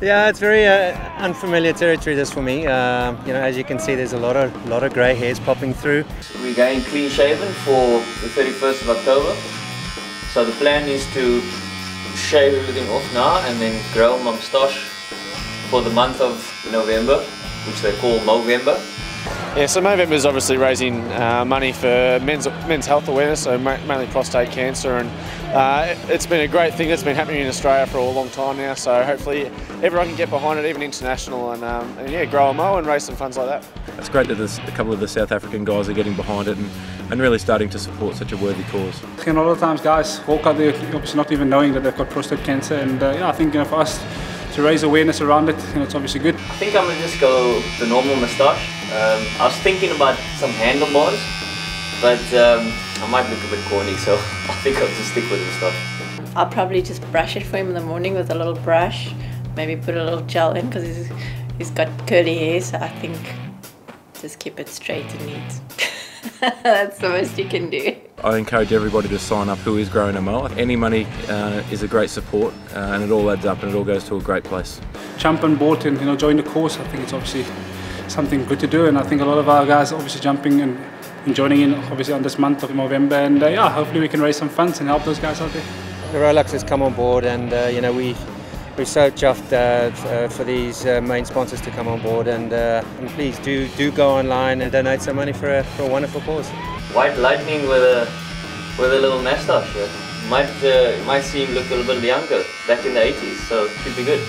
Yeah, it's very uh, unfamiliar territory this for me. Uh, you know, as you can see, there's a lot of lot of grey hairs popping through. We're going clean shaven for the 31st of October. So the plan is to shave everything off now and then grow my moustache for the month of November, which they call Movember. Yeah, so Movember is obviously raising uh, money for men's men's health awareness, so mainly prostate cancer, and uh, it's been a great thing that's been happening in Australia for a long time now. So hopefully everyone can get behind it, even international, and, um, and yeah, grow a mo and raise some funds like that. It's great that there's a couple of the South African guys are getting behind it and, and really starting to support such a worthy cause. And a lot of times guys walk out there obviously not even knowing that they've got prostate cancer, and uh, yeah, I think you know, for us to raise awareness around it, you know, it's obviously good. I think I'm gonna just go the normal moustache. Um, I was thinking about some handlebars, but um, I might look a bit corny, so I think I'll just stick with the moustache. I'll probably just brush it for him in the morning with a little brush, maybe put a little gel in because he's, he's got curly hair, so I think just keep it straight and neat. That's the most you can do. I encourage everybody to sign up who is growing a mo. Any money uh, is a great support uh, and it all adds up and it all goes to a great place. Jump on board and you know join the course. I think it's obviously something good to do and I think a lot of our guys are obviously jumping and, and joining in obviously on this month of November and uh, yeah hopefully we can raise some funds and help those guys out there. The Rolux has come on board and uh, you know we we're so chuffed uh, uh, for these uh, main sponsors to come on board and, uh, and, please do do go online and donate some money for a, for a wonderful cause. White lightning with a with a little moustache. Yeah. Might uh, might seem look a little bit younger back in the 80s, so should be good.